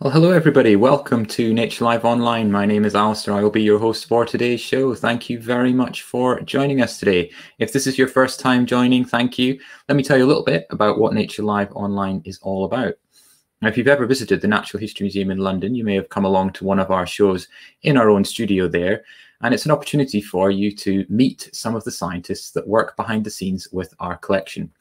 Well, hello everybody. Welcome to Nature Live Online. My name is Alastair. I will be your host for today's show. Thank you very much for joining us today. If this is your first time joining, thank you. Let me tell you a little bit about what Nature Live Online is all about. Now, if you've ever visited the Natural History Museum in London, you may have come along to one of our shows in our own studio there. And it's an opportunity for you to meet some of the scientists that work behind the scenes with our collection.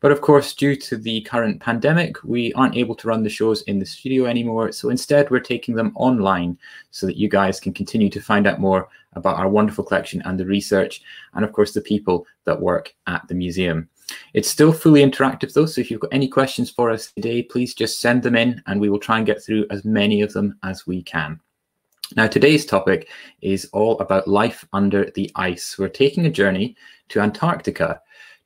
But of course, due to the current pandemic, we aren't able to run the shows in the studio anymore. So instead, we're taking them online so that you guys can continue to find out more about our wonderful collection and the research, and of course, the people that work at the museum. It's still fully interactive though, so if you've got any questions for us today, please just send them in and we will try and get through as many of them as we can. Now, today's topic is all about life under the ice. We're taking a journey to Antarctica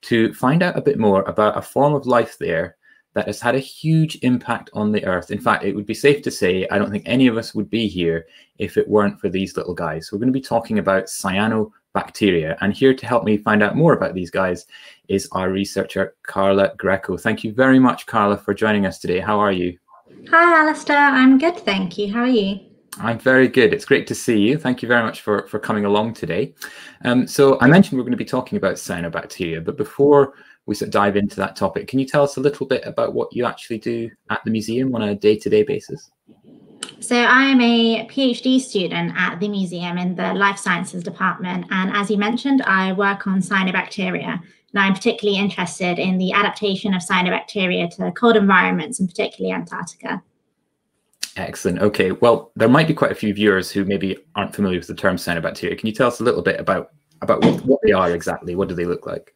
to find out a bit more about a form of life there that has had a huge impact on the earth. In fact, it would be safe to say I don't think any of us would be here if it weren't for these little guys. We're going to be talking about cyanobacteria. And here to help me find out more about these guys is our researcher, Carla Greco. Thank you very much, Carla, for joining us today. How are you? Hi, Alastair. I'm good, thank you. How are you? I'm very good. It's great to see you. Thank you very much for, for coming along today. Um, so I mentioned we're going to be talking about cyanobacteria, but before we sort of dive into that topic, can you tell us a little bit about what you actually do at the museum on a day-to-day basis? So I am a PhD student at the museum in the life sciences department. And as you mentioned, I work on cyanobacteria. And I'm particularly interested in the adaptation of cyanobacteria to cold environments, and particularly Antarctica. Excellent. Okay. Well, there might be quite a few viewers who maybe aren't familiar with the term cyanobacteria. Can you tell us a little bit about about what, what they are exactly? What do they look like?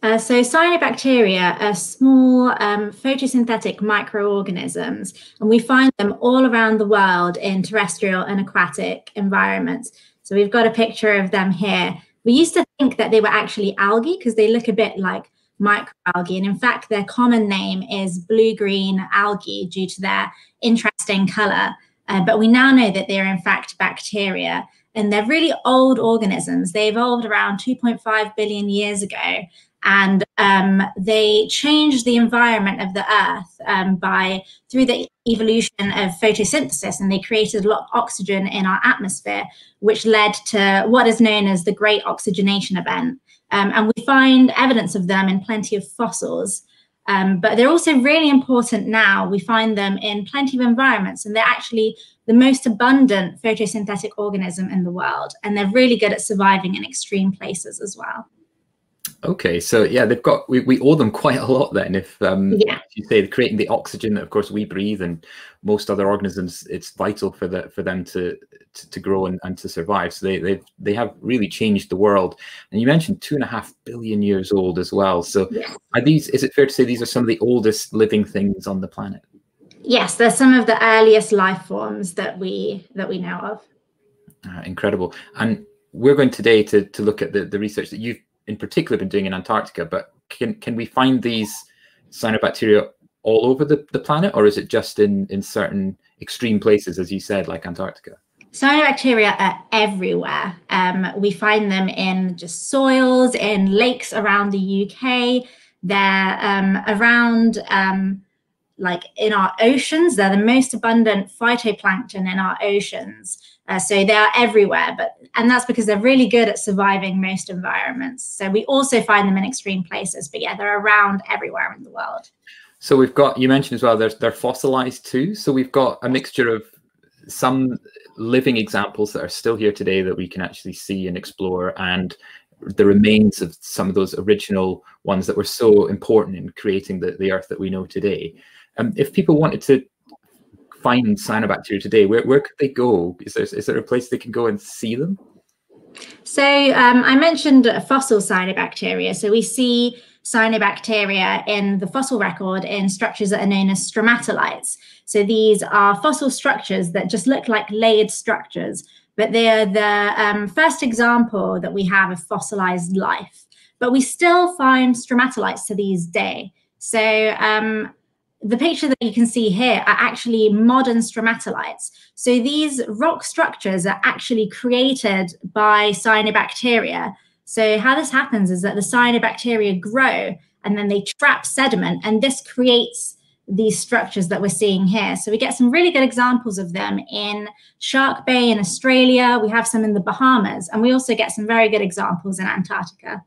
Uh, so cyanobacteria are small um, photosynthetic microorganisms, and we find them all around the world in terrestrial and aquatic environments. So we've got a picture of them here. We used to think that they were actually algae because they look a bit like microalgae. And in fact, their common name is blue-green algae due to their interesting color. Uh, but we now know that they're in fact bacteria. And they're really old organisms. They evolved around 2.5 billion years ago. And um, they changed the environment of the Earth um, by through the evolution of photosynthesis, and they created a lot of oxygen in our atmosphere, which led to what is known as the Great Oxygenation Event. Um, and we find evidence of them in plenty of fossils. Um, but they're also really important now. We find them in plenty of environments, and they're actually the most abundant photosynthetic organism in the world. And they're really good at surviving in extreme places as well. Okay, so yeah, they've got we, we owe them quite a lot then. If um, yeah. you say creating the oxygen that of course we breathe and most other organisms, it's vital for the for them to to, to grow and, and to survive. So they they they have really changed the world. And you mentioned two and a half billion years old as well. So yes. are these? Is it fair to say these are some of the oldest living things on the planet? Yes, they're some of the earliest life forms that we that we know of. Uh, incredible. And we're going today to to look at the the research that you've in particular been doing in Antarctica, but can can we find these cyanobacteria all over the, the planet, or is it just in in certain extreme places, as you said, like Antarctica? Cyanobacteria are everywhere. Um, we find them in just soils, in lakes around the UK. They're um, around um, like in our oceans. They're the most abundant phytoplankton in our oceans. Uh, so they are everywhere, but and that's because they're really good at surviving most environments. So we also find them in extreme places, but yeah, they're around everywhere in the world. So we've got you mentioned as well. They're they're fossilized too. So we've got a mixture of some living examples that are still here today that we can actually see and explore, and the remains of some of those original ones that were so important in creating the, the earth that we know today. Um, if people wanted to find cyanobacteria today, where, where could they go? Is there, is there a place they can go and see them? So um, I mentioned fossil cyanobacteria. So we see cyanobacteria in the fossil record in structures that are known as stromatolites. So these are fossil structures that just look like layered structures, but they are the um, first example that we have of fossilized life. But we still find stromatolites to these day. So um, the picture that you can see here are actually modern stromatolites. So these rock structures are actually created by cyanobacteria. So how this happens is that the cyanobacteria grow and then they trap sediment and this creates these structures that we're seeing here. So we get some really good examples of them in Shark Bay in Australia. We have some in the Bahamas, and we also get some very good examples in Antarctica.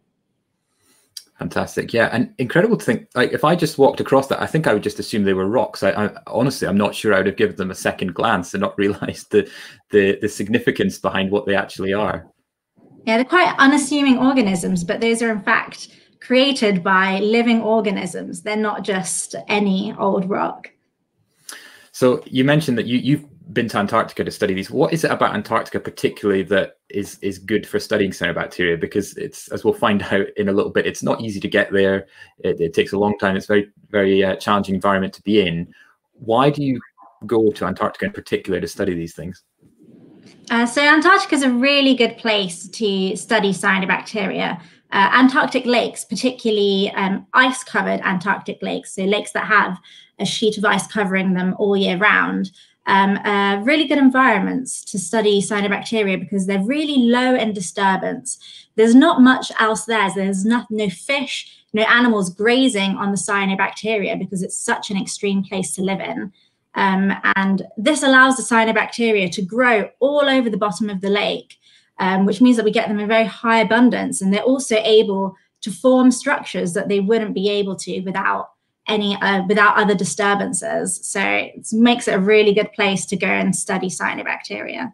Fantastic, yeah, and incredible to think. Like, if I just walked across that, I think I would just assume they were rocks. I, I honestly, I'm not sure I would have given them a second glance and not realised the, the the significance behind what they actually are. Yeah, they're quite unassuming organisms, but those are in fact created by living organisms. They're not just any old rock. So you mentioned that you, you've been to Antarctica to study these. What is it about Antarctica particularly that is is good for studying cyanobacteria? Because it's, as we'll find out in a little bit, it's not easy to get there. It, it takes a long time. It's very very uh, challenging environment to be in. Why do you go to Antarctica in particular to study these things? Uh, so Antarctica is a really good place to study cyanobacteria uh, Antarctic lakes, particularly um, ice covered Antarctic lakes, so lakes that have a sheet of ice covering them all year round, um, are really good environments to study cyanobacteria because they're really low in disturbance. There's not much else there. So There's no, no fish, no animals grazing on the cyanobacteria because it's such an extreme place to live in. Um, and this allows the cyanobacteria to grow all over the bottom of the lake um, which means that we get them in very high abundance. And they're also able to form structures that they wouldn't be able to without any uh, without other disturbances. So it makes it a really good place to go and study cyanobacteria.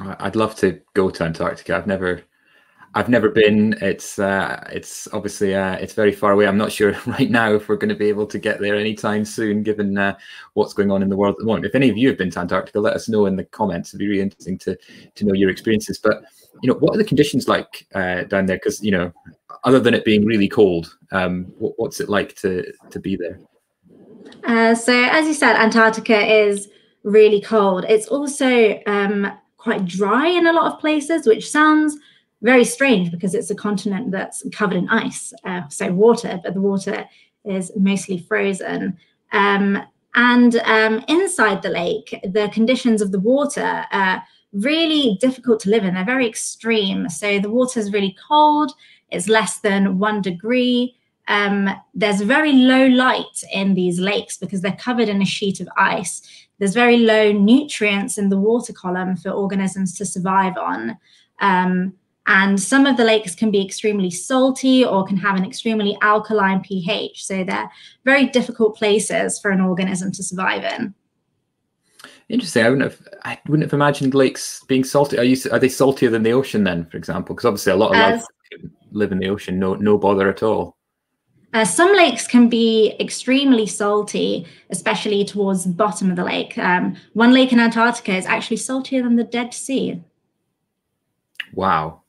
I'd love to go to Antarctica. I've never I've never been. It's uh, it's obviously uh, it's very far away. I'm not sure right now if we're going to be able to get there anytime soon, given uh, what's going on in the world at the moment. If any of you have been to Antarctica, let us know in the comments. It'd be really interesting to to know your experiences. But you know, what are the conditions like uh, down there? Because you know, other than it being really cold, um, what, what's it like to to be there? Uh, so, as you said, Antarctica is really cold. It's also um, quite dry in a lot of places, which sounds very strange because it's a continent that's covered in ice, uh, so water, but the water is mostly frozen. Um, and um, inside the lake, the conditions of the water are really difficult to live in. They're very extreme. So the water is really cold, it's less than one degree. Um, there's very low light in these lakes because they're covered in a sheet of ice. There's very low nutrients in the water column for organisms to survive on. Um, and some of the lakes can be extremely salty or can have an extremely alkaline pH. So they're very difficult places for an organism to survive in. Interesting. I wouldn't have. I wouldn't have imagined lakes being salty. Are you? Are they saltier than the ocean then, for example? Because obviously a lot of life live in the ocean. No, no bother at all. Uh, some lakes can be extremely salty, especially towards the bottom of the lake. Um, one lake in Antarctica is actually saltier than the Dead Sea. Wow.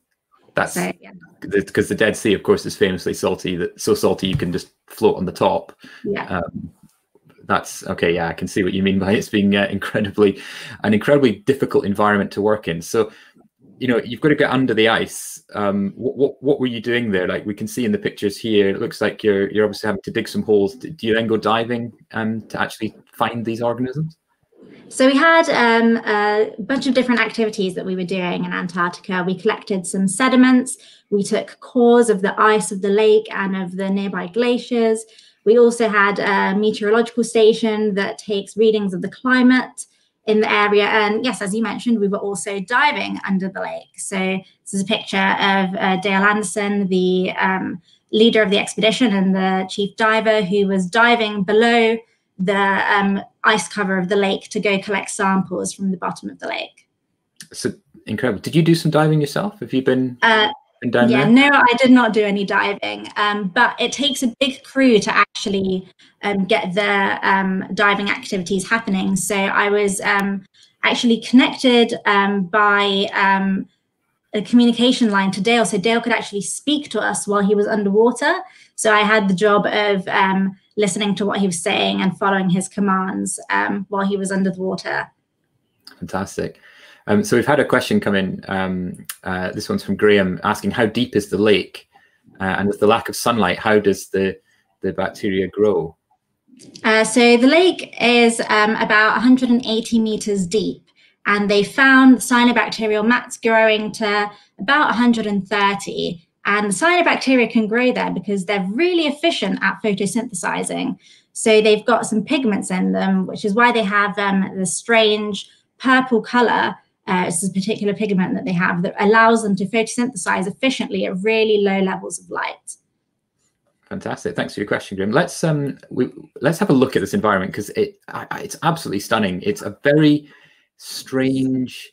That's because yeah. the Dead Sea, of course, is famously salty. That so salty you can just float on the top. Yeah. Um, that's okay. Yeah, I can see what you mean by it's being uh, incredibly, an incredibly difficult environment to work in. So, you know, you've got to get under the ice. Um, what, what what were you doing there? Like we can see in the pictures here, it looks like you're you're obviously having to dig some holes. Do you then go diving um, to actually find these organisms? So we had um, a bunch of different activities that we were doing in Antarctica. We collected some sediments. We took cores of the ice of the lake and of the nearby glaciers. We also had a meteorological station that takes readings of the climate in the area. And yes, as you mentioned, we were also diving under the lake. So this is a picture of uh, Dale Anderson, the um, leader of the expedition and the chief diver, who was diving below the um, ice cover of the lake to go collect samples from the bottom of the lake. So incredible. Did you do some diving yourself? Have you been? Uh, been yeah, no, I did not do any diving. Um, but it takes a big crew to actually um, get the um, diving activities happening. So I was um, actually connected um, by um, a communication line to Dale, so Dale could actually speak to us while he was underwater. So I had the job of listening to what he was saying and following his commands um, while he was under the water. Fantastic. Um, so we've had a question come in. Um, uh, this one's from Graham asking, how deep is the lake? Uh, and with the lack of sunlight, how does the, the bacteria grow? Uh, so the lake is um, about 180 meters deep and they found cyanobacterial mats growing to about 130 And the cyanobacteria can grow there because they're really efficient at photosynthesizing. So they've got some pigments in them, which is why they have um, the strange purple color. Uh, it's a particular pigment that they have that allows them to photosynthesize efficiently at really low levels of light. Fantastic. Thanks for your question, Grim. Let's um we let's have a look at this environment because it I, it's absolutely stunning. It's a very strange,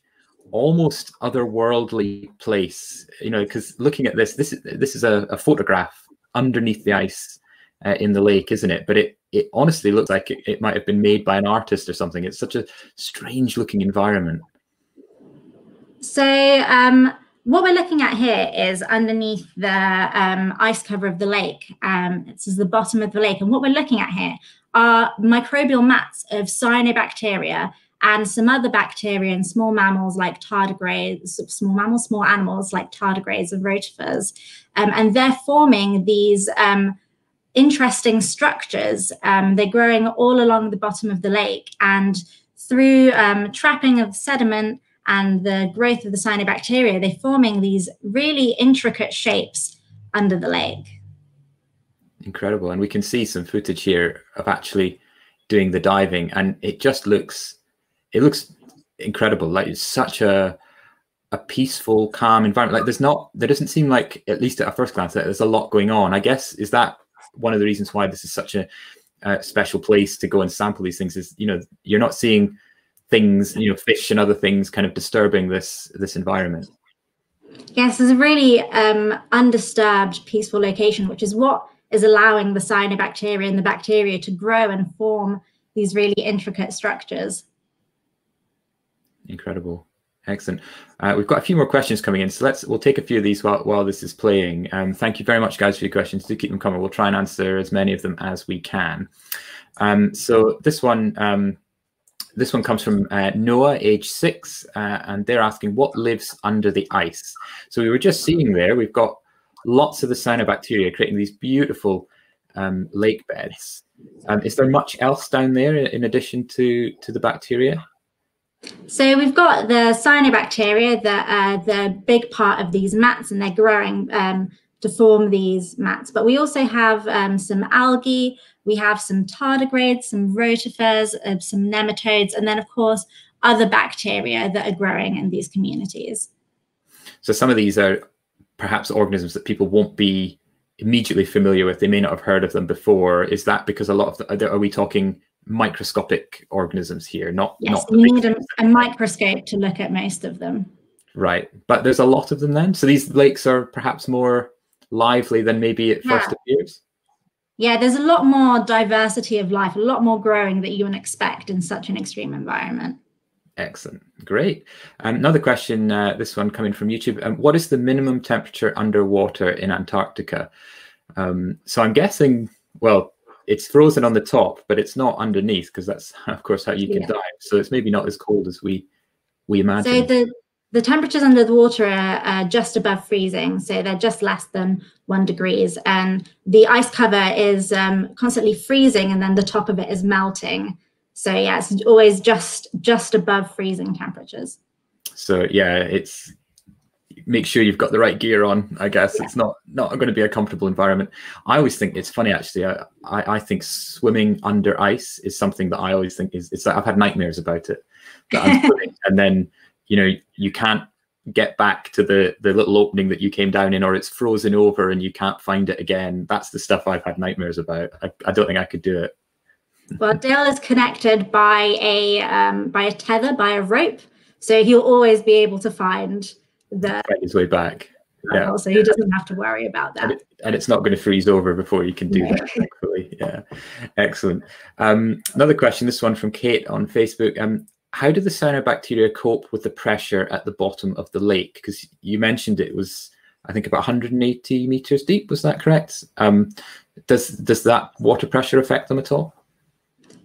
almost otherworldly place. You know, because looking at this, this is this is a, a photograph underneath the ice uh, in the lake, isn't it? But it it honestly looks like it, it might have been made by an artist or something. It's such a strange looking environment. So um what we're looking at here is underneath the um, ice cover of the lake. Um, this is the bottom of the lake. And what we're looking at here are microbial mats of cyanobacteria and some other bacteria and small mammals like tardigrades, small mammals, small animals like tardigrades and rotifers. Um, and they're forming these um, interesting structures. Um, they're growing all along the bottom of the lake. And through um, trapping of sediment, and the growth of the cyanobacteria, they're forming these really intricate shapes under the lake. Incredible. And we can see some footage here of actually doing the diving and it just looks it looks incredible. Like it's such a a peaceful, calm environment. Like there's not there doesn't seem like, at least at a first glance, that there's a lot going on. I guess is that one of the reasons why this is such a, a special place to go and sample these things is you know you're not seeing things, you know, fish and other things kind of disturbing this this environment. Yes, it's a really um, undisturbed, peaceful location, which is what is allowing the cyanobacteria and the bacteria to grow and form these really intricate structures. Incredible. Excellent. Uh, we've got a few more questions coming in, so let's we'll take a few of these while, while this is playing. Um, thank you very much, guys, for your questions. Do keep them coming. We'll try and answer as many of them as we can. Um, so this one, um, this one comes from uh, Noah, age six, uh, and they're asking what lives under the ice. So we were just seeing there, we've got lots of the cyanobacteria creating these beautiful um, lake beds. Um, is there much else down there in addition to, to the bacteria? So we've got the cyanobacteria that are the big part of these mats and they're growing um, to form these mats. But we also have um, some algae, we have some tardigrades, some rotifers, uh, some nematodes, and then, of course, other bacteria that are growing in these communities. So some of these are perhaps organisms that people won't be immediately familiar with. They may not have heard of them before. Is that because a lot of the, are we talking microscopic organisms here? Not yes, not you need a, a microscope to look at most of them. Right, but there's a lot of them then. So these lakes are perhaps more lively than maybe it yeah. first appears. Yeah, there's a lot more diversity of life, a lot more growing that you would expect in such an extreme environment. Excellent. Great. Um, another question, uh, this one coming from YouTube. Um, what is the minimum temperature underwater in Antarctica? Um, so I'm guessing, well, it's frozen on the top, but it's not underneath because that's, of course, how you can yeah. dive. So it's maybe not as cold as we we imagine. So the the temperatures under the water are, are, just above freezing, so they're just less than one degrees, and the ice cover is um, constantly freezing, and then the top of it is melting. So yeah, it's always just just above freezing temperatures. So yeah, it's make sure you've got the right gear on. I guess yeah. it's not not going to be a comfortable environment. I always think it's funny actually. I, I, I think swimming under ice is something that I always think is it's like I've had nightmares about it. and then you know you can't get back to the the little opening that you came down in or it's frozen over and you can't find it again. That's the stuff i've had nightmares about. I, I don't think i could do it. Well dale is connected by a um, by a tether by a rope. So he'll always be able to find the find his way back. Yeah. so he doesn't have to worry about that. and, it, and it's not going to freeze over before you can do no. that thankfully. Yeah. Excellent. Um, another question this one from kate on facebook. Um, how do the cyanobacteria cope with the pressure at the bottom of the lake? Because you mentioned it was, I think, about 180 meters deep. Was that correct? Um, does does that water pressure affect them at all?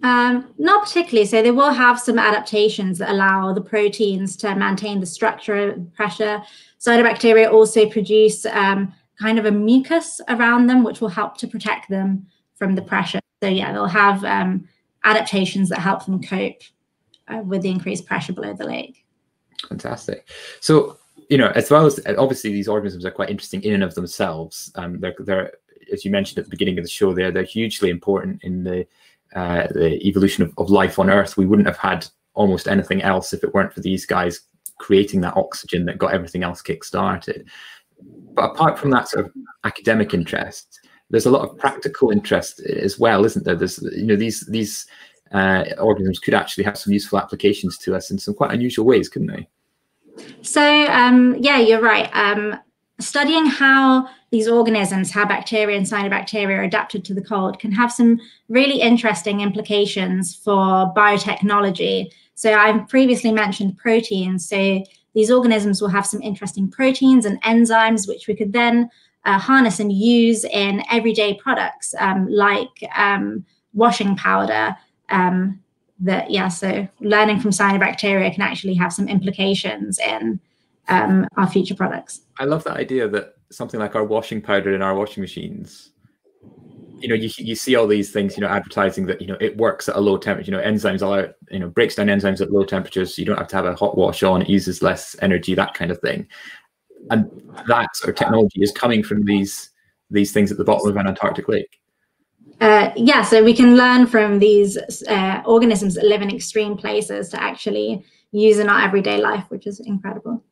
Um, not particularly. So they will have some adaptations that allow the proteins to maintain the structure pressure. Cyanobacteria also produce um, kind of a mucus around them, which will help to protect them from the pressure. So yeah, they'll have um, adaptations that help them cope uh, with the increased pressure below the lake. Fantastic. So you know, as well as obviously these organisms are quite interesting in and of themselves. Um, they're, they're, as you mentioned at the beginning of the show, they're they're hugely important in the uh, the evolution of, of life on Earth. We wouldn't have had almost anything else if it weren't for these guys creating that oxygen that got everything else kick-started. But apart from that sort of academic interest, there's a lot of practical interest as well, isn't there? There's you know these these uh, organisms could actually have some useful applications to us in some quite unusual ways, couldn't they? So um, yeah, you're right. Um, studying how these organisms, how bacteria and cyanobacteria are adapted to the cold, can have some really interesting implications for biotechnology. So I've previously mentioned proteins. So these organisms will have some interesting proteins and enzymes, which we could then uh, harness and use in everyday products um, like um, washing powder. Um, that yeah, so learning from cyanobacteria can actually have some implications in um, our future products. I love that idea that something like our washing powder in our washing machines you know, you, you see all these things, you know, advertising that, you know, it works at a low temperature, you know, enzymes allow, you know, breaks down enzymes at low temperatures. So you don't have to have a hot wash on, it uses less energy, that kind of thing. And that sort of technology is coming from these, these things at the bottom of an Antarctic lake. Uh, yeah, so we can learn from these uh, organisms that live in extreme places to actually use in our everyday life, which is incredible.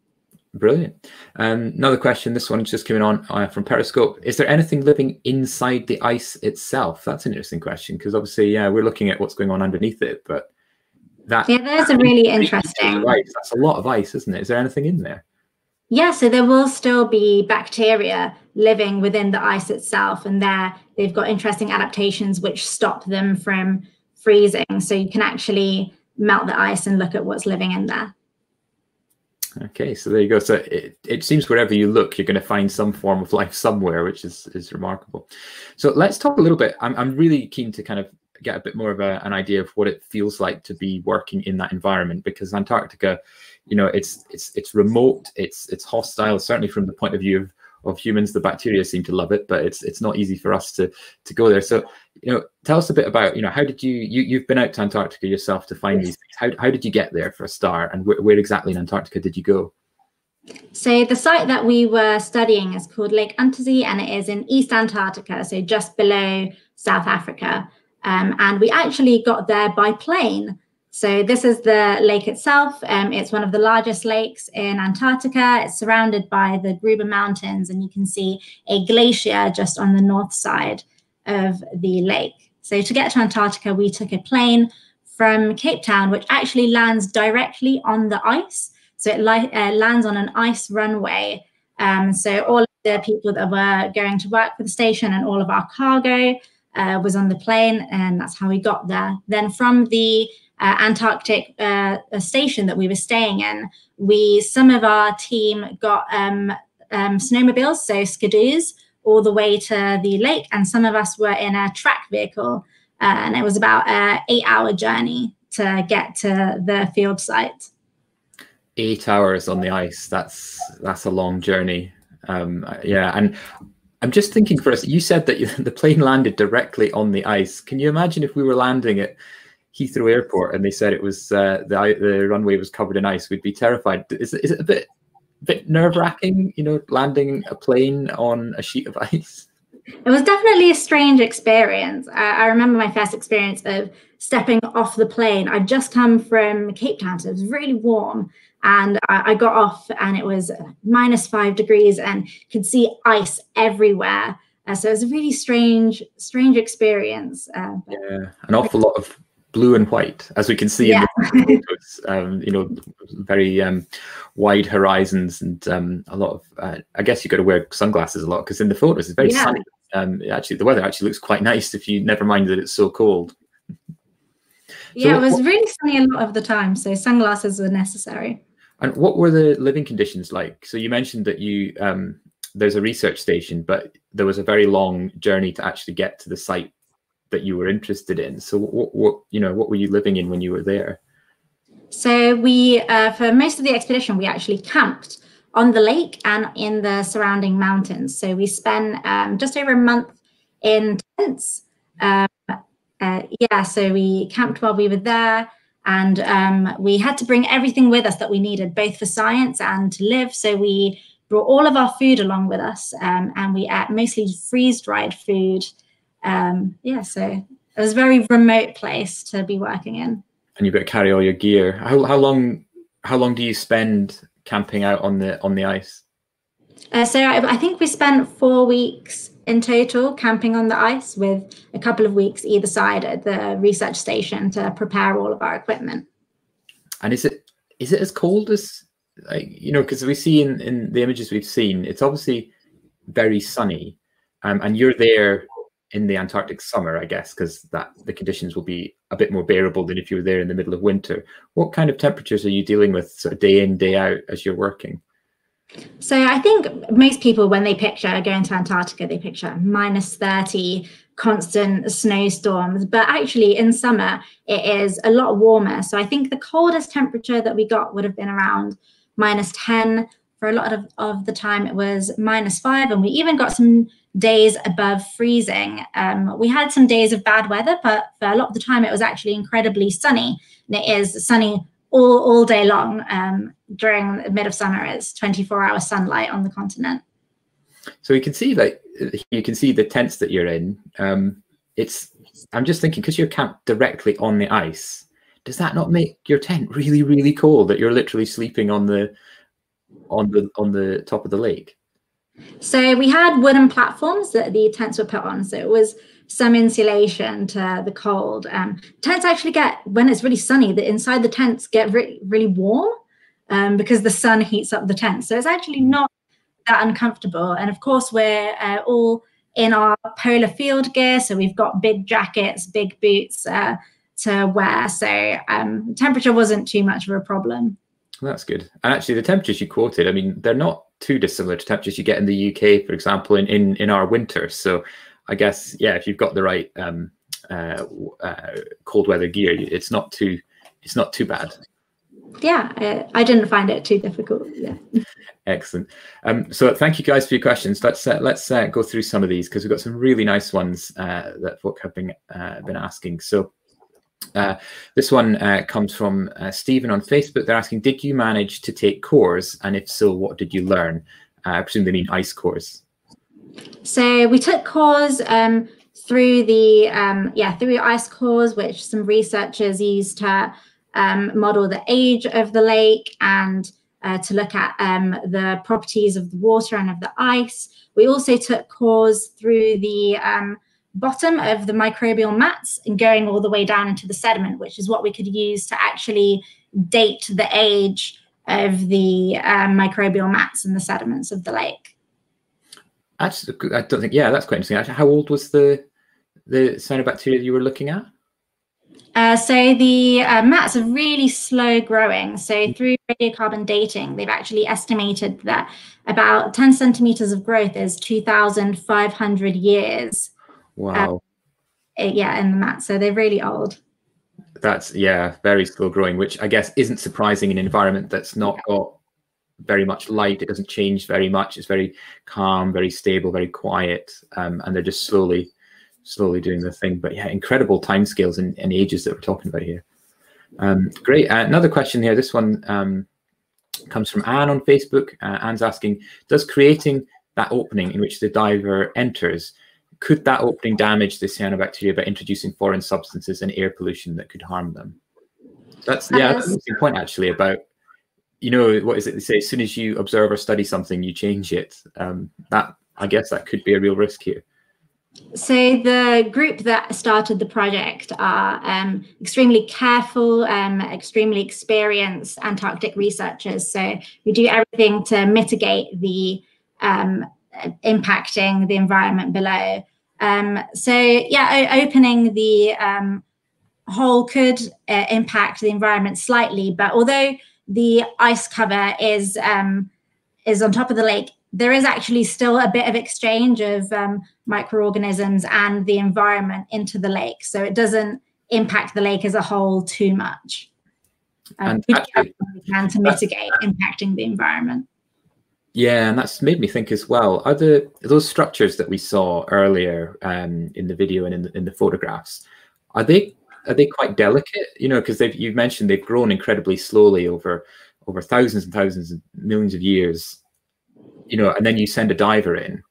Brilliant. Um, another question. This one's just coming on uh, from Periscope. Is there anything living inside the ice itself? That's an interesting question because obviously, yeah, we're looking at what's going on underneath it, but that yeah, there's a really interesting. Ice, that's a lot of ice, isn't it? Is there anything in there? Yeah, so there will still be bacteria living within the ice itself, and there they've got interesting adaptations which stop them from freezing. So you can actually melt the ice and look at what's living in there. Okay, so there you go. So it, it seems wherever you look, you're going to find some form of life somewhere, which is is remarkable. So let's talk a little bit. I'm I'm really keen to kind of get a bit more of a, an idea of what it feels like to be working in that environment because Antarctica, you know, it's it's it's remote, it's it's hostile, certainly from the point of view of of humans. The bacteria seem to love it, but it's it's not easy for us to to go there. So, you know, tell us a bit about you know how did you you you've been out to Antarctica yourself to find these things. How how did you get there for a start, and wh- where exactly in Antarctica did you go? So the site that we were studying is called Lake Untersee, and it is in East Antarctica, so just below South Africa. Um, and we actually got there by plane. So this is the lake itself. Um, it's one of the largest lakes in Antarctica. It's surrounded by the Gruber Mountains, and you can see a glacier just on the north side of the lake. So to get to Antarctica, we took a plane from Cape Town, which actually lands directly on the ice. So it uh, lands on an ice runway. Um, so all of the people that were going to work for the station and all of our cargo uh, was on the plane, and that's how we got there. Then from the uh, Antarctic uh, station that we were staying in, we some of our team got um, um, snowmobiles, so skidoos, all the way to the lake, and some of us were in a track vehicle, uh, and it was about an eight-hour journey to get to the field site. Eight hours on the ice. That's a long journey. Um, yeah, and I'm just thinking for us. You said that you, the plane landed directly on the ice. Can you imagine if we were landing at Heathrow Airport and they said it was uh, the the runway was covered in ice, we'd be terrified. Is is it a bit bit nerve wracking? You know, landing a plane on a sheet of ice. It was definitely a strange experience. I, I remember my first experience of stepping off the plane. I'd just come from Cape Town, so it was really warm. And I, I got off, and it was minus five degrees, and could see ice everywhere. Uh, so it was a really strange, strange experience. Uh, yeah, an awful lot of blue and white, as we can see yeah. in the photos. Um, you know, very um, wide horizons and um, a lot of. Uh, I guess you've got to wear sunglasses a lot because in the photos it's very yeah. sunny. Um, actually, the weather actually looks quite nice if you never mind that it's so cold. Yeah, so it was what, really sunny a lot of the time, so sunglasses were necessary. And what were the living conditions like? So you mentioned that you um, there's a research station, but there was a very long journey to actually get to the site that you were interested in. So what, what you know, what were you living in when you were there? So we, uh, for most of the expedition, we actually camped on the lake and in the surrounding mountains. So we spent um, just over a month in tents. Um, uh, yeah, so we camped while we were there. And um, we had to bring everything with us that we needed, both for science and to live. So we brought all of our food along with us, um, and we ate mostly freeze dried food. Um, yeah, so it was a very remote place to be working in. And you better carry all your gear. How how long how long do you spend camping out on the on the ice? Uh, so I, I, think we spent four weeks in total camping on the ice, with a couple of weeks either side at the research station to prepare all of our equipment. And is it is it as cold as like you know because we see in in the images we've seen, it's obviously very sunny, um, and you're there in the Antarctic summer, I guess, because that the conditions will be a bit more bearable than if you were there in the middle of winter. What kind of temperatures are you dealing with sort of day in, day out as you're working? So I think most people, when they picture going to Antarctica, they picture minus 30, constant snowstorms. But actually, in summer, it is a lot warmer. So I think the coldest temperature that we got would have been around minus 10. For a lot of, of the time, it was minus five. And we even got some days above freezing. Um, we had some days of bad weather, but for a lot of the time, it was actually incredibly sunny. And it is sunny all, all day long um, during the mid of summer. It's 24 hour sunlight on the continent. So you can see like you can see the tents that you're in. Um, it's I'm just thinking because you're camped directly on the ice. Does that not make your tent really really cold that you're literally sleeping on the on the on the top of the lake? So we had wooden platforms that the tents were put on. So it was some insulation to the cold. Um, tents actually get when it's really sunny. The inside the tents get really really warm um, because the sun heats up the tent. So it's actually not that uncomfortable. And of course, we're uh, all in our polar field gear, so we've got big jackets, big boots uh, to wear. So um, temperature wasn't too much of a problem. That's good. And actually, the temperatures you quoted, I mean, they're not too dissimilar to temperatures you get in the UK, for example, in in, in our winter. So I guess yeah, if you've got the right um, uh, uh, cold weather gear, it's not too it's not too bad. Yeah, I, I didn't find it too difficult. Yeah. Excellent. Um, so thank you guys for your questions. Let's uh, let's uh, go through some of these because we've got some really nice ones uh, that folk have been uh, been asking. So uh, this one uh, comes from uh, Stephen on Facebook. They're asking, did you manage to take cores? And if so, what did you learn? Uh, I presume they mean ice cores. So we took cores um, through the, um, yeah, through ice cores, which some researchers used to um, model the age of the lake and uh, to look at um, the properties of the water and of the ice. We also took cores through the um, bottom of the microbial mats and going all the way down into the sediment, which is what we could use to actually date the age of the um, microbial mats and the sediments of the lake. Actually, I don't think. Yeah, that's quite interesting. How old was the the cyanobacteria you were looking at? Uh, so the uh, mats are really slow growing. So through radiocarbon dating, they've actually estimated that about 10 centimeters of growth is 2,500 years. Wow. Uh, yeah, in the mat. So they're really old. That's yeah, very slow growing, which I guess isn't surprising in an environment that's not got very much light. It doesn't change very much. It's very calm, very stable, very quiet, um, and they're just slowly, slowly doing the thing. But yeah, incredible timescales and, and ages that we're talking about here. Um, great. Uh, another question here. This one um, comes from Anne on Facebook. Uh, Anne's asking, does creating that opening in which the diver enters could that opening damage the cyanobacteria by introducing foreign substances and air pollution that could harm them? That's yeah, that's an interesting point actually about you know what is it they say? As soon as you observe or study something, you change it. Um, that I guess that could be a real risk here. So the group that started the project are um, extremely careful, um, extremely experienced Antarctic researchers. So we do everything to mitigate the um, impacting the environment below. Um, so yeah, opening the um, hole could uh, impact the environment slightly, but although the ice cover is um, is on top of the lake, there is actually still a bit of exchange of um, microorganisms and the environment into the lake, so it doesn't impact the lake as a whole too much. Um, and actually, we can to mitigate impacting the environment. Yeah, and that's made me think as well. Are the those structures that we saw earlier um, in the video and in the, in the photographs? Are they are they quite delicate? You know, because you've mentioned they've grown incredibly slowly over over thousands and thousands and millions of years. You know, and then you send a diver in.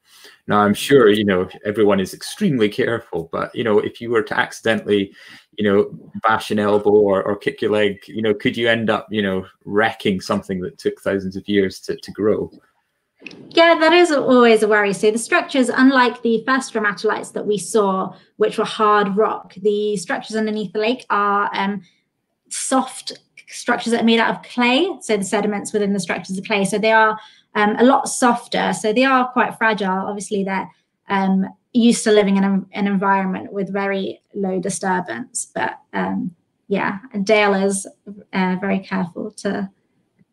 Now I'm sure you know everyone is extremely careful, but you know if you were to accidentally, you know, bash an elbow or, or kick your leg, you know, could you end up you know wrecking something that took thousands of years to, to grow? Yeah, that is always a worry. So the structures, unlike the first stromatolites that we saw, which were hard rock, the structures underneath the lake are um, soft structures that are made out of clay. So the sediments within the structures of clay. So they are um, a lot softer. So they are quite fragile. Obviously, they're um, used to living in a, an environment with very low disturbance. But um, yeah, Dale is uh, very careful to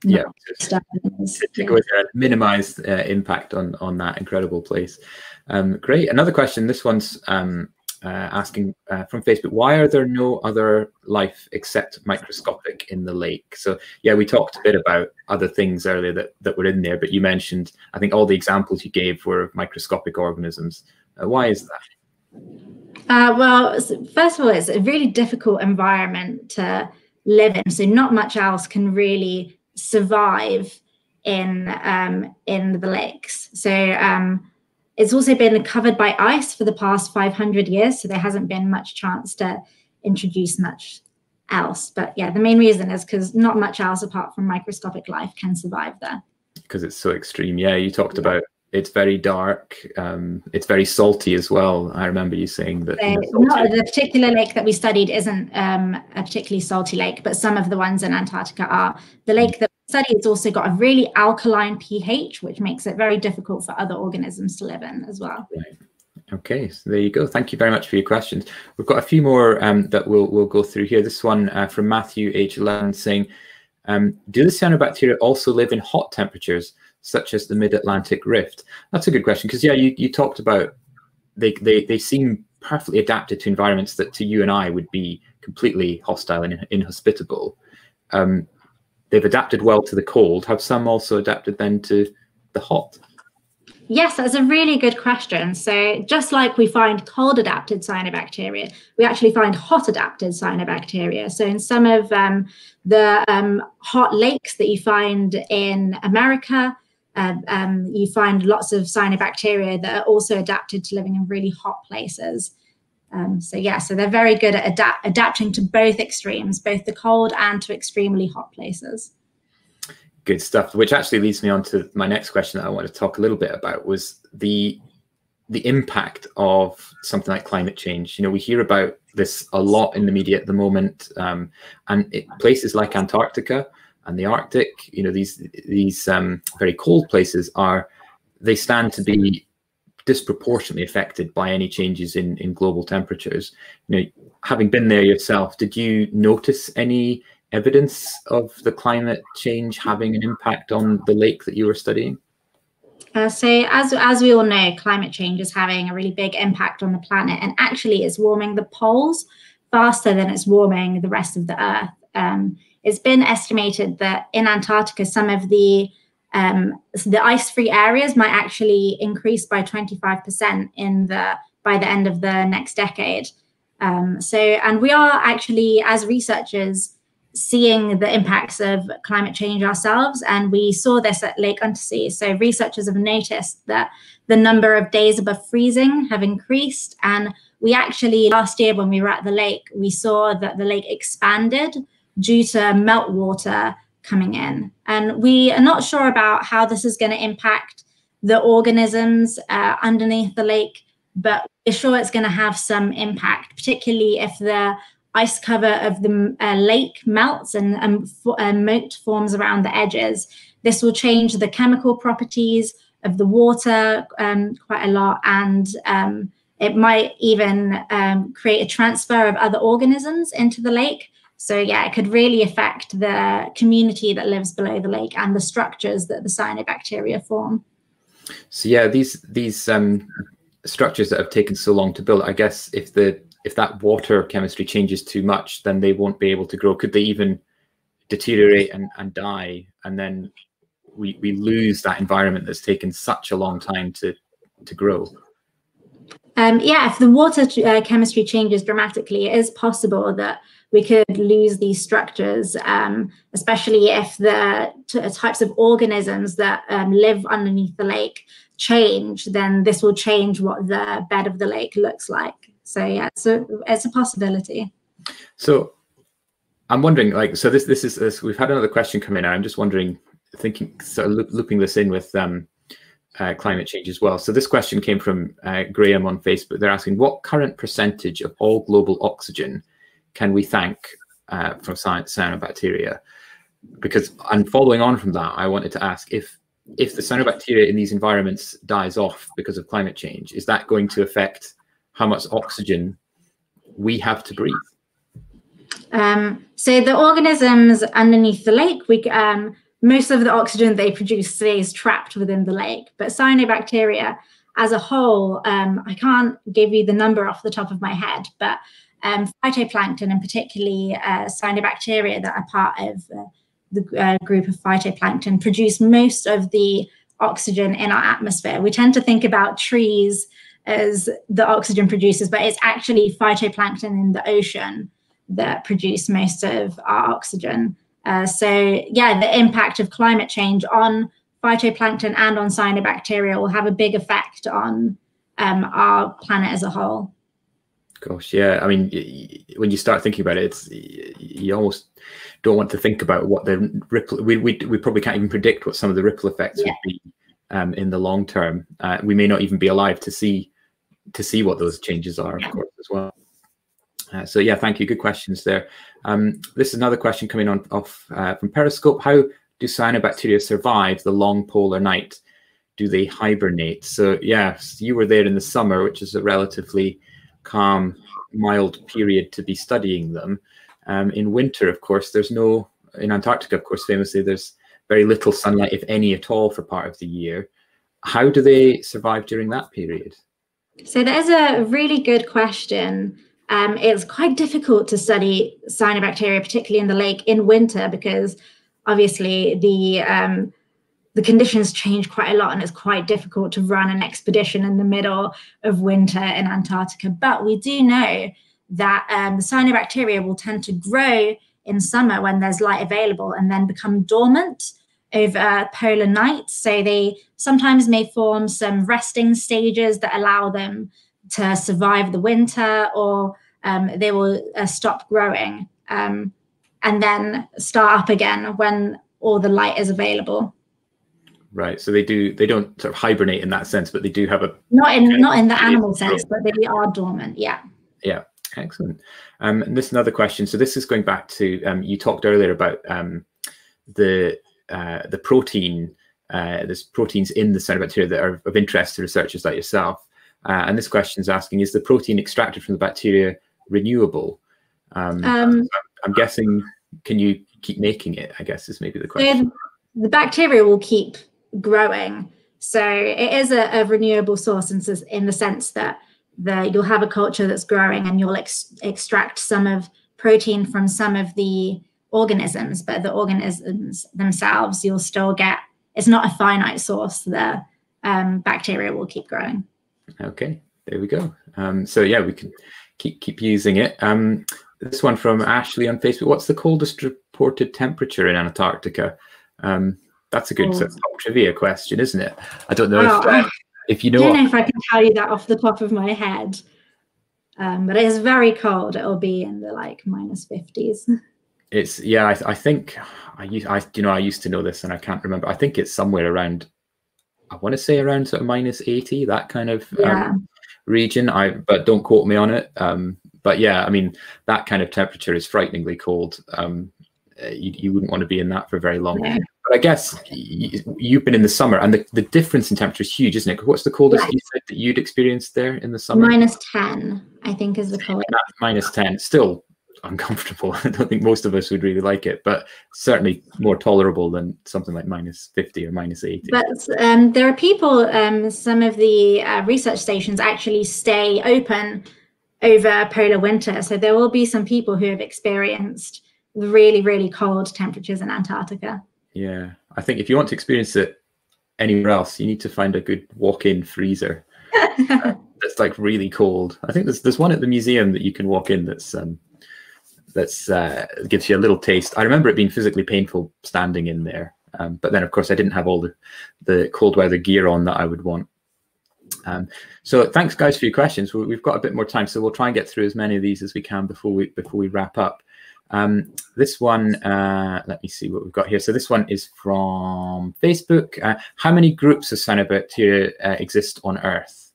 yeah, to, to go there and minimize uh, impact on on that incredible place. Um, great. Another question. This one's um, uh, asking uh, from Facebook: Why are there no other life except microscopic in the lake? So yeah, we talked a bit about other things earlier that that were in there, but you mentioned I think all the examples you gave were microscopic organisms. Uh, why is that? Uh, well, first of all, it's a really difficult environment to live in. So not much else can really survive in um, in the lakes. So um, it's also been covered by ice for the past 500 years, so there hasn't been much chance to introduce much else. But yeah, the main reason is because not much else apart from microscopic life can survive there. Because it's so extreme. Yeah, you talked yeah. about it's very dark. Um, it's very salty as well. I remember you saying that. So, not, the particular lake that we studied isn't um, a particularly salty lake, but some of the ones in Antarctica are. The lake that we studied has also got a really alkaline pH, which makes it very difficult for other organisms to live in as well. Right. Okay, so there you go. Thank you very much for your questions. We've got a few more um, that we'll we'll go through here. This one uh, from Matthew H11 saying, um, "Do the cyanobacteria also live in hot temperatures?" Such as the Mid-Atlantic Rift? That's a good question because yeah, you, you talked about they, they they seem perfectly adapted to environments that to you and I would be completely hostile and inhospitable. Um, they've adapted well to the cold. Have some also adapted then to the hot? Yes, that's a really good question. So, just like we find cold adapted cyanobacteria, we actually find hot adapted cyanobacteria. So, in some of um, the um, hot lakes that you find in America, uh, um, you find lots of cyanobacteria that are also adapted to living in really hot places. Um, so yeah, so they're very good at adapt adapting to both extremes, both the cold and to extremely hot places. Good stuff. Which actually leads me on to my next question that I want to talk a little bit about was the the impact of something like climate change. You know, we hear about this a lot in the media at the moment, um, and it, places like Antarctica and the Arctic, you know, these these um, very cold places are they stand to be disproportionately affected by any changes in in global temperatures. You know, having been there yourself, did you notice any evidence of the climate change having an impact on the lake that you were studying? Uh, so as as we all know, climate change is having a really big impact on the planet, and actually, it's warming the poles faster than it's warming the rest of the Earth. Um, it's been estimated that in Antarctica, some of the um, the ice-free areas might actually increase by 25% in the by the end of the next decade. Um, so, and we are actually, as researchers, seeing the impacts of climate change ourselves, and we saw this at Lake Untersee. So, researchers have noticed that the number of days above freezing have increased, and we actually last year when we were at the lake, we saw that the lake expanded due to meltwater coming in. And we are not sure about how this is going to impact the organisms uh, underneath the lake, but we're sure it's going to have some impact, particularly if the ice cover of the uh, lake melts and, and uh, moat forms around the edges. This will change the chemical properties of the water um, quite a lot, and um, it might even um, create a transfer of other organisms into the lake. So yeah, it could really affect the community that lives below the lake and the structures that the cyanobacteria form. So yeah, these these um, structures that have taken so long to build, I guess if the if that water chemistry changes too much, then they won't be able to grow. Could they even deteriorate and, and die? And then we, we lose that environment that's taken such a long time to to grow. Um, yeah, if the water uh, chemistry changes dramatically, it is possible that we could lose these structures, um, especially if the types of organisms that um, live underneath the lake change, then this will change what the bed of the lake looks like. So yeah, so it's a possibility. So I'm wondering, like, so this this is this, we've had another question come in. I'm just wondering, thinking, sort of looping this in with um, uh, climate change as well. So this question came from uh, Graham on Facebook. They're asking, what current percentage of all global oxygen can we thank uh, from cyanobacteria? Because and following on from that, I wanted to ask if if the cyanobacteria in these environments dies off because of climate change, is that going to affect how much oxygen we have to breathe? Um, so the organisms underneath the lake, we um, most of the oxygen they produce stays trapped within the lake. But cyanobacteria as a whole, um, I can't give you the number off the top of my head, but um, phytoplankton and particularly uh, cyanobacteria that are part of uh, the uh, group of phytoplankton produce most of the oxygen in our atmosphere. We tend to think about trees as the oxygen producers, but it's actually phytoplankton in the ocean that produce most of our oxygen. Uh, so yeah, the impact of climate change on phytoplankton and on cyanobacteria will have a big effect on um, our planet as a whole. Gosh, yeah. I mean, when you start thinking about it, it's you almost don't want to think about what the ripple. We we, we probably can't even predict what some of the ripple effects yeah. would be um, in the long term. Uh, we may not even be alive to see to see what those changes are, of course, as well. Uh, so yeah, thank you. Good questions there. Um, this is another question coming on off uh, from Periscope. How do cyanobacteria survive the long polar night? Do they hibernate? So yes, you were there in the summer, which is a relatively calm, mild period to be studying them. Um, in winter, of course, there's no in Antarctica, of course, famously there's very little sunlight, if any at all, for part of the year. How do they survive during that period? So there's a really good question. Um, it's quite difficult to study cyanobacteria, particularly in the lake in winter, because obviously the um, the conditions change quite a lot, and it's quite difficult to run an expedition in the middle of winter in Antarctica. But we do know that um, the cyanobacteria will tend to grow in summer when there's light available, and then become dormant over polar nights. So they sometimes may form some resting stages that allow them to survive the winter, or um, they will uh, stop growing um, and then start up again when all the light is available. Right. So they do. They don't sort of hibernate in that sense, but they do have a not in not in the animal sense, but they are dormant. Yeah. Yeah. Excellent. Um, and this is another question. So this is going back to um, you talked earlier about um, the uh, the protein, uh, there's proteins in the cyanobacteria that are of interest to researchers like yourself. Uh, and this question is asking, is the protein extracted from the bacteria renewable? Um, um, I'm guessing, can you keep making it? I guess is maybe the question. The bacteria will keep growing. So it is a, a renewable source in, in, the sense that the, you'll have a culture that's growing and you'll ex extract some of protein from some of the organisms, but the organisms themselves, you'll still get, it's not a finite source. The um, bacteria will keep growing. Okay, there we go. Um, so yeah, we can keep keep using it. Um, this one from Ashley on Facebook. What's the coldest reported temperature in Antarctica? Um, that's a good oh. sort of trivia question, isn't it? I don't know oh, if, uh, if you know. I don't know if I can tell you that off the top of my head. Um, but it is very cold. It'll be in the like minus 50s. It's yeah. I, I think I I you know I used to know this and I can't remember. I think it's somewhere around. I want to say around sort of minus eighty, that kind of um, yeah. um, region. I but don't quote me on it. Um, but yeah, I mean that kind of temperature is frighteningly cold. Um, uh, you, you wouldn't want to be in that for very long. Yeah. But I guess you've been in the summer, and the, the difference in temperature is huge, isn't it? What's the coldest right. you said that you'd experienced there in the summer? Minus ten, I think, is the coldest. Minus ten, still uncomfortable. I don't think most of us would really like it, but certainly more tolerable than something like minus 50 or minus 80. But um, there are people, um, some of the uh, research stations actually stay open over polar winter. So there will be some people who have experienced really, really cold temperatures in Antarctica. Yeah. I think if you want to experience it anywhere else, you need to find a good walk in freezer. that's like really cold. I think there's there's one at the museum that you can walk in that's um, that's uh, gives you a little taste. I remember it being physically painful standing in there, um, but then of course I didn't have all the the cold weather gear on that I would want. Um, so thanks guys for your questions. We've got a bit more time, so we'll try and get through as many of these as we can before we before we wrap up. Um, this one, uh, let me see what we've got here. So this one is from Facebook. Uh, how many groups of cyanobacteria uh, exist on Earth?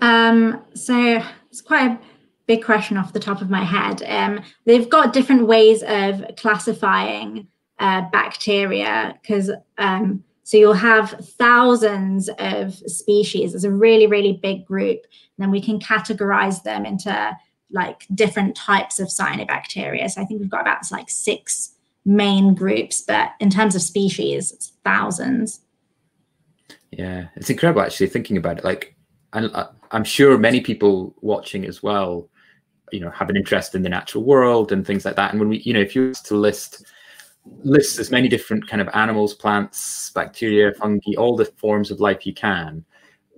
Um, so it's quite a big question off the top of my head. Um, they've got different ways of classifying uh, bacteria because um, so you'll have thousands of species. It's a really, really big group. And then we can categorize them into like different types of cyanobacteria. So I think we've got about like six main groups, but in terms of species, it's thousands. Yeah, it's incredible actually thinking about it. Like, and uh, I'm sure many people watching as well, you know, have an interest in the natural world and things like that. And when we, you know, if you were to list lists as many different kind of animals, plants, bacteria, fungi, all the forms of life you can,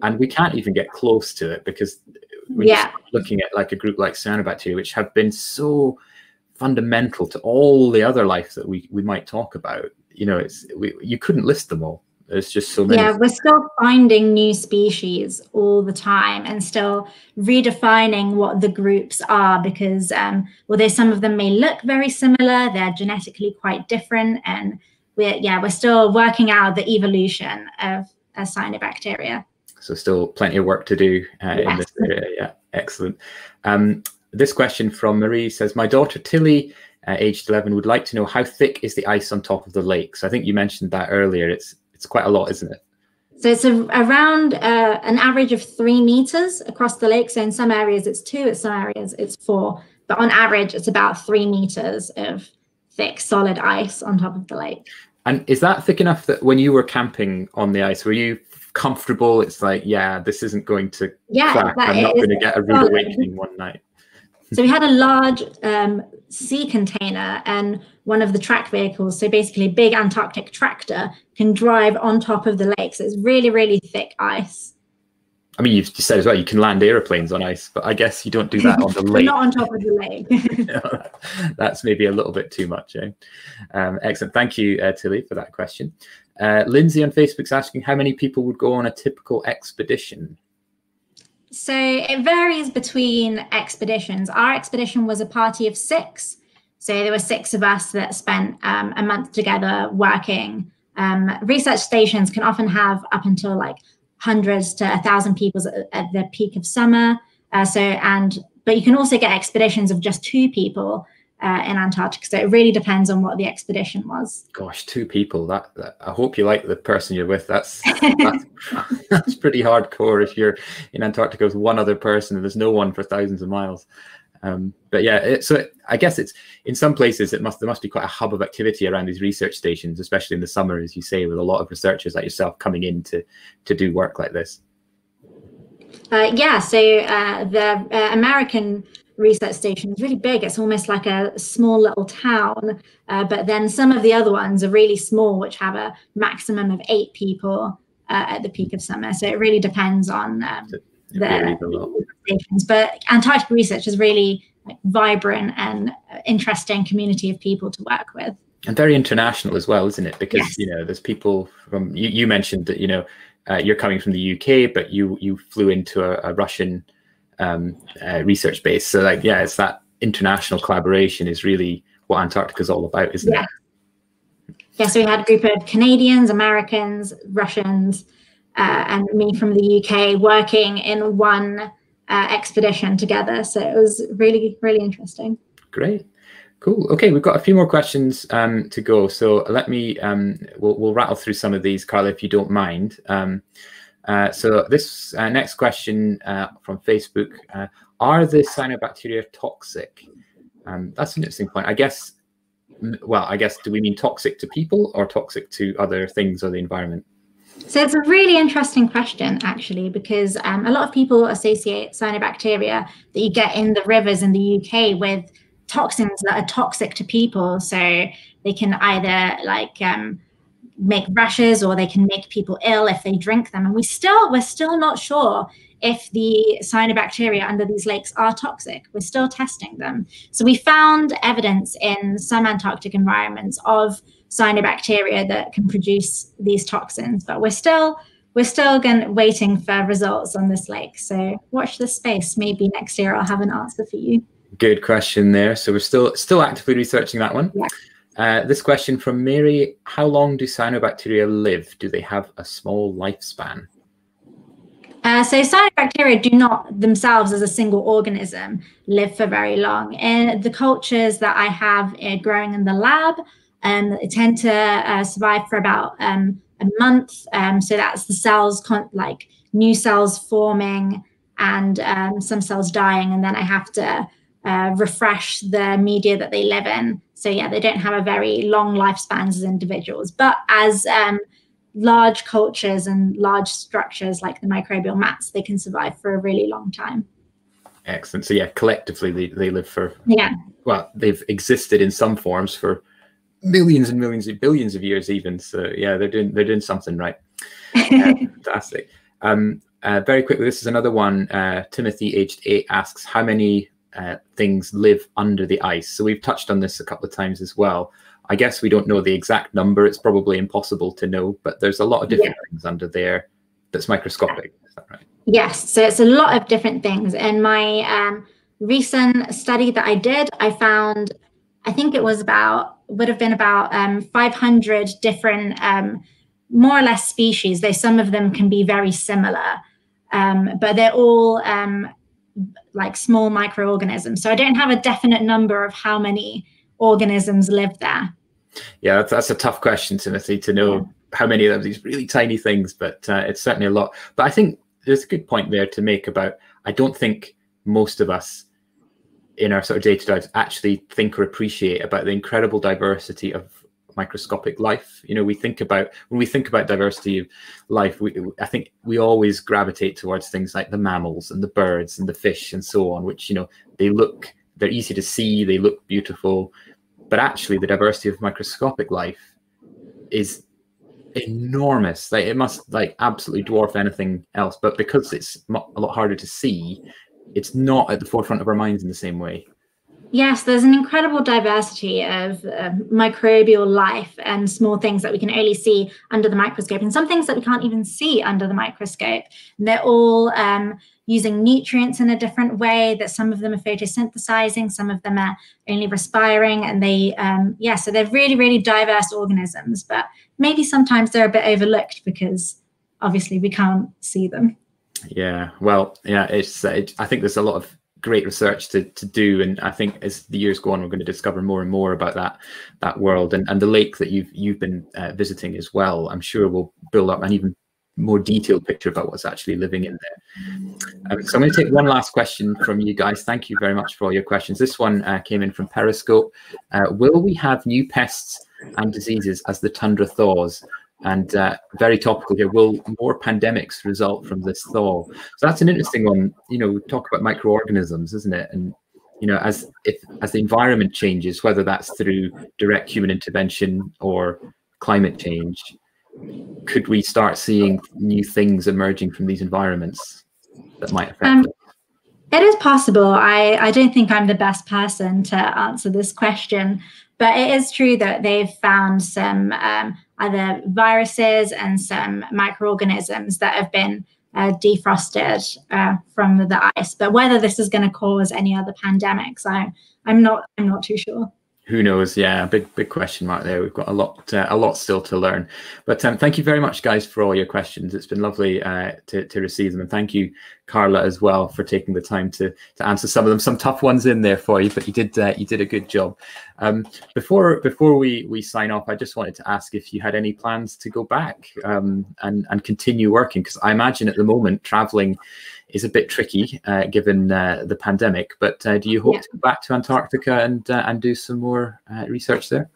and we can't even get close to it because yeah. looking at like a group like cyanobacteria, which have been so fundamental to all the other life that we we might talk about. You know, it's we, you couldn't list them all. There's just so many. Yeah, we're still finding new species all the time and still redefining what the groups are because um, although some of them may look very similar, they're genetically quite different. And we're yeah, we're still working out the evolution of a cyanobacteria. So still plenty of work to do uh, yes. in this area. Yeah, excellent. Um, this question from Marie says, my daughter Tilly, uh, aged 11, would like to know how thick is the ice on top of the lake? So I think you mentioned that earlier. It's it's quite a lot, isn't it? So it's a, around uh, an average of three meters across the lake. So in some areas it's two, in some areas it's four, but on average it's about three meters of thick solid ice on top of the lake. And is that thick enough that when you were camping on the ice, were you comfortable. It's like, yeah, this isn't going to yeah, crack. I'm not going to get a rude awakening one night. So we had a large um, sea container and one of the track vehicles, so basically a big Antarctic tractor, can drive on top of the lake. So it's really, really thick ice. I mean, you've just said as well, you can land airplanes on ice, but I guess you don't do that on the lake. Not on top of the lake. That's maybe a little bit too much. Eh? Um, excellent. Thank you, uh, Tilly, for that question. Uh, Lindsay on Facebook's asking how many people would go on a typical expedition? So it varies between expeditions. Our expedition was a party of six. So there were six of us that spent um, a month together working. Um, research stations can often have up until like hundreds to a thousand people at, the peak of summer. Uh, so and but you can also get expeditions of just two people uh, in Antarctica. So it really depends on what the expedition was. Gosh, two people. That, that I hope you like the person you're with. That's that's, that's pretty hardcore. If you're in Antarctica with one other person and there's no one for thousands of miles. Um, but yeah, it, so it, I guess it's in some places it must there must be quite a hub of activity around these research stations, especially in the summer, as you say, with a lot of researchers like yourself coming in to to do work like this. Uh, yeah, so uh, the uh, American research station is really big. It's almost like a small little town. Uh, but then some of the other ones are really small, which have a maximum of eight people uh, at the peak of summer. So it really depends on um, the stations. But Antarctic research is really like, vibrant and interesting community of people to work with. And very international as well, isn't it? Because yes. you know, there's people from you, you mentioned that you know uh, you're coming from the UK, but you you flew into a, a Russian um, uh, research base. So like, yeah, it's that international collaboration is really what Antarctica is all about, isn't yeah. it? Yeah, so we had a group of Canadians, Americans, Russians, uh, and me from the UK working in one uh, expedition together. So it was really, really interesting. Great. Cool. Okay, we've got a few more questions um, to go. So let me, um, we'll, we'll rattle through some of these, Carla, if you don't mind. Um, uh, so this uh, next question uh, from Facebook, uh, are the cyanobacteria toxic? Um, that's an interesting point. I guess, well, I guess, do we mean toxic to people or toxic to other things or the environment? So it's a really interesting question, actually, because um, a lot of people associate cyanobacteria that you get in the rivers in the UK with toxins that are toxic to people. So they can either like um, make rashes or they can make people ill if they drink them. And we still we're still not sure if the cyanobacteria under these lakes are toxic. We're still testing them. So we found evidence in some Antarctic environments of cyanobacteria that can produce these toxins, but we're still we're still going waiting for results on this lake. So watch this space. Maybe next year I'll have an answer for you. Good question there. So we're still still actively researching that one. Yeah. Uh, this question from Mary: How long do cyanobacteria live? Do they have a small lifespan? Uh, so cyanobacteria do not themselves as a single organism live for very long. In the cultures that I have uh, growing in the lab, um, they tend to uh, survive for about um, a month. Um, so that's the cells, like new cells forming and um, some cells dying. And then I have to uh, refresh the media that they live in. So yeah, they don't have a very long lifespans as individuals. But as um, large cultures and large structures like the microbial mats, they can survive for a really long time. Excellent. So yeah, collectively they, they live for yeah. Well, they've existed in some forms for millions and millions of billions of years even. So yeah, they're doing they're doing something right. Uh, fantastic. Um, uh, very quickly, this is another one. Uh, Timothy, aged eight, asks how many uh, things live under the ice. So we've touched on this a couple of times as well. I guess we don't know the exact number. It's probably impossible to know, but there's a lot of different yeah. things under there that's microscopic. Is that right? Yes. So it's a lot of different things. In my um, recent study that I did, I found, I think it was about, would have been about um, 500 different, um, more or less species. Though some of them can be very similar, um, but they're all um, like small microorganisms. So I don't have a definite number of how many organisms live there? Yeah, that's, that's a tough question, Timothy, to know yeah. how many of these really tiny things, but uh, it's certainly a lot. But I think there's a good point there to make about I don't think most of us in our sort of day to day actually think or appreciate about the incredible diversity of microscopic life. You know, we think about when we think about diversity of life, we, I think we always gravitate towards things like the mammals and the birds and the fish and so on, which you know they look they're easy to see, they look beautiful, but actually the diversity of microscopic life is enormous. Like it must like absolutely dwarf anything else. But because it's a lot harder to see, it's not at the forefront of our minds in the same way. Yes, there's an incredible diversity of uh, microbial life and small things that we can only see under the microscope, and some things that we can't even see under the microscope. And they're all um, using nutrients in a different way. That some of them are photosynthesizing, some of them are only respiring, and they, um, yeah, so they're really, really diverse organisms. But maybe sometimes they're a bit overlooked because obviously we can't see them. Yeah, well, yeah, it's. It, I think there's a lot of great research to, to do and i think as the years go on we're going to discover more and more about that that world and, and the lake that you've you've been uh, visiting as well. I'm sure will build up an even more detailed picture about what's actually living in there. Um, so i'm going to take one last question from you guys. Thank you very much for all your questions. This one uh, came in from periscope. Uh, will we have new pests and diseases as the tundra thaws and uh, very topical here, will more pandemics result from this thaw? So that's an interesting one. You know, we talk about microorganisms, isn't it? And you know, as if as the environment changes, whether that's through direct human intervention or climate change, could we start seeing new things emerging from these environments that might affect um, It is possible. I, I don't think I'm the best person to answer this question, but it is true that they've found some um, other viruses and some microorganisms that have been uh, defrosted uh, from the ice. But whether this is going to cause any other pandemics, I, I'm not. I'm not too sure who knows? Yeah, big big question mark there. We've got a lot uh, a lot still to learn. But um, thank you very much, guys, for all your questions. It's been lovely uh, to to receive them, and thank you, Carla, as well, for taking the time to to answer some of them. Some tough ones in there for you, but you did uh, you did a good job. Um, before before we we sign off, I just wanted to ask if you had any plans to go back um, and and continue working, because I imagine at the moment traveling is a bit tricky uh, given uh, the pandemic. But uh, do you hope yeah. to go back to Antarctica and uh, and do some more uh, research there?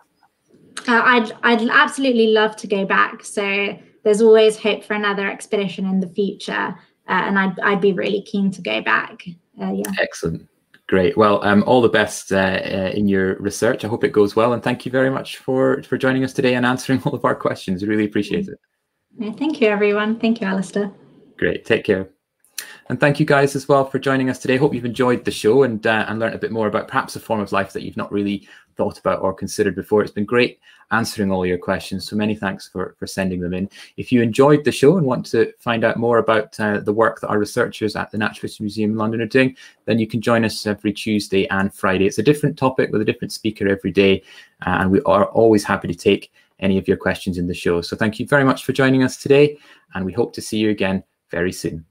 Uh, I'd I'd absolutely love to go back. So there's always hope for another expedition in the future, and I'd I'd be really keen to go back. yeah. Excellent. Great. Well, um, all the best in your research. I hope it goes well, and thank you very much for for joining us today and answering all of our questions. We really appreciate it. Yeah, thank you, everyone. Thank you, Alastair. Great. Take care. And thank you guys as well for joining us today. Hope you've enjoyed the show and uh, and learned a bit more about perhaps a form of life that you've not really thought about or considered before. It's been great answering all your questions. So many thanks for for sending them in. If you enjoyed the show and want to find out more about uh, the work that our researchers at the Natural History Museum in London are doing, then you can join us every Tuesday and Friday. It's a different topic with a different speaker every day, uh, and we are always happy to take any of your questions in the show. So thank you very much for joining us today, and we hope to see you again very soon.